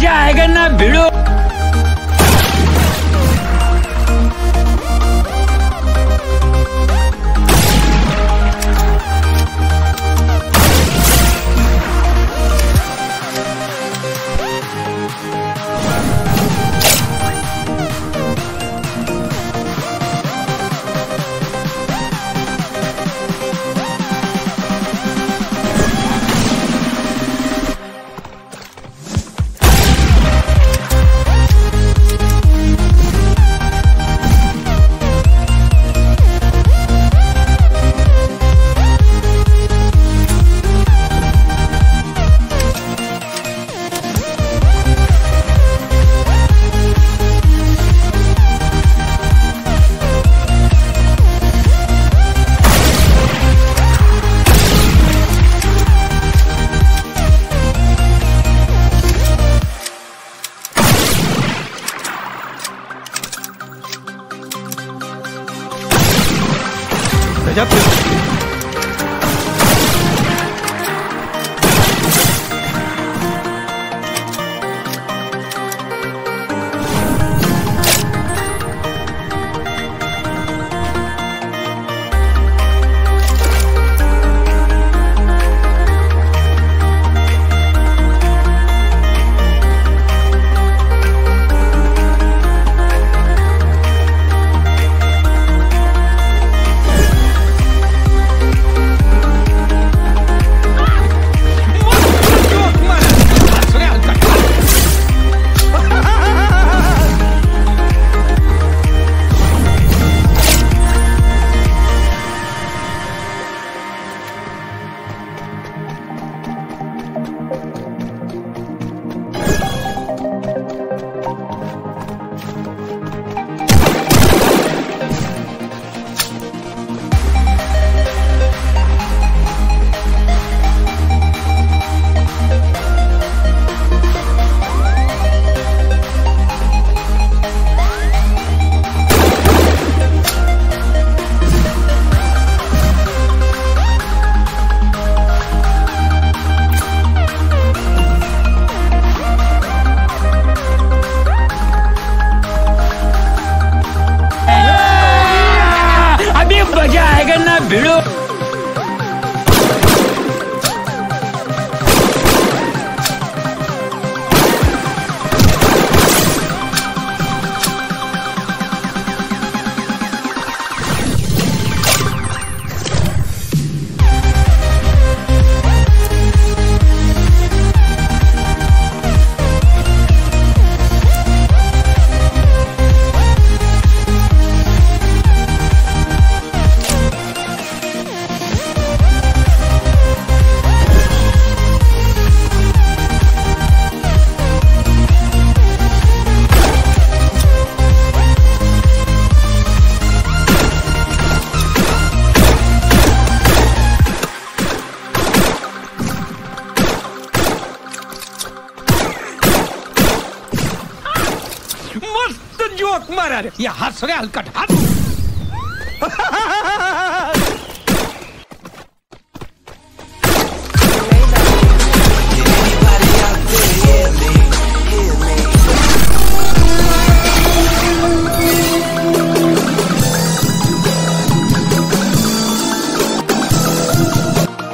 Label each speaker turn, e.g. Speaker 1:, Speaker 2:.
Speaker 1: मज़ा आएगा ना भिड़ो। yep आएगा
Speaker 2: मस्त जोक मारा रे। या हंस हलकट। हंस।